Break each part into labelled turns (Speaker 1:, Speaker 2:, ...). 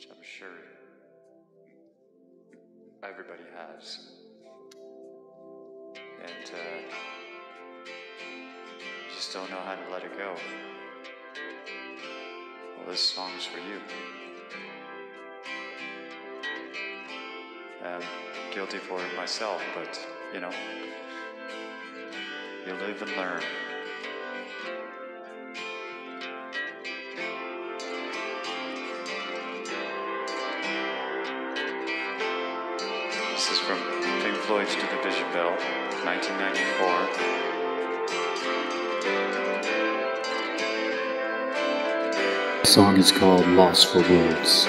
Speaker 1: which I'm sure everybody has. And uh, just don't know how to let it go. Well, this song's for you. I'm guilty for it myself, but you know, you live and learn. This is from Pink Floyd's The Division Bell, 1994.
Speaker 2: The song is called Lost for Words.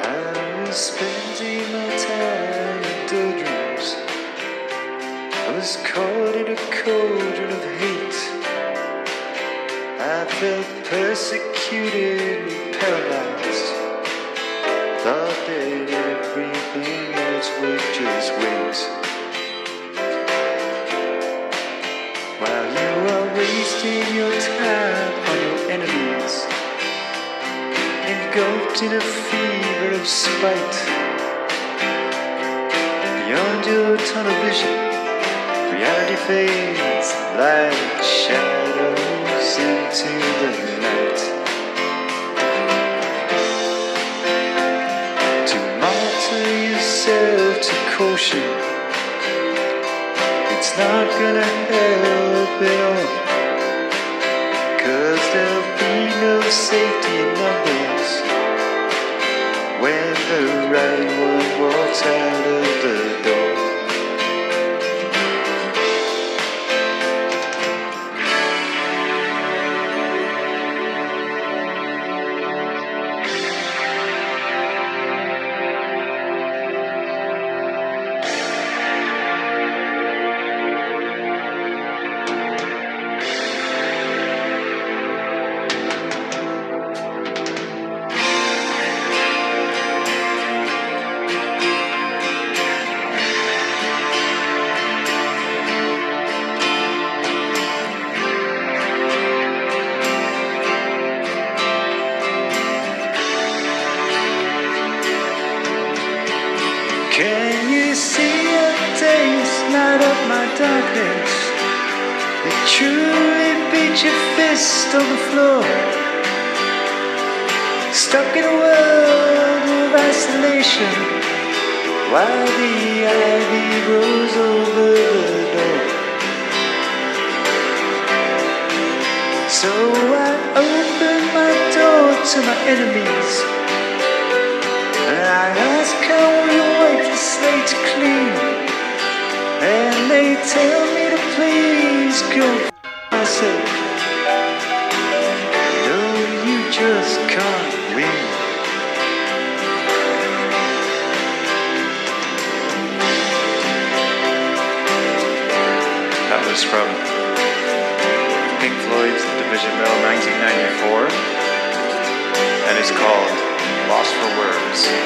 Speaker 1: I was spending my time in daydreams. I was caught in a cauldron of hate. I felt persecuted and paralyzed. While you are wasting your time on your enemies engulfed in a fever of spite. Beyond your tunnel vision, reality fades like shadows into the night. To martyr yourself to caution, it's not gonna help at all. Cause there'll be no safety numbers when the right one walks out of the door. Light up my darkness? You truly beat your fist on the floor. Stuck in a world of isolation while the ivy grows over the door. So I open my door to my enemies. Tell me to please go myself. No, you just can't win. That was from Pink Floyd's The Division Bell 1994. And it's called Lost for Words.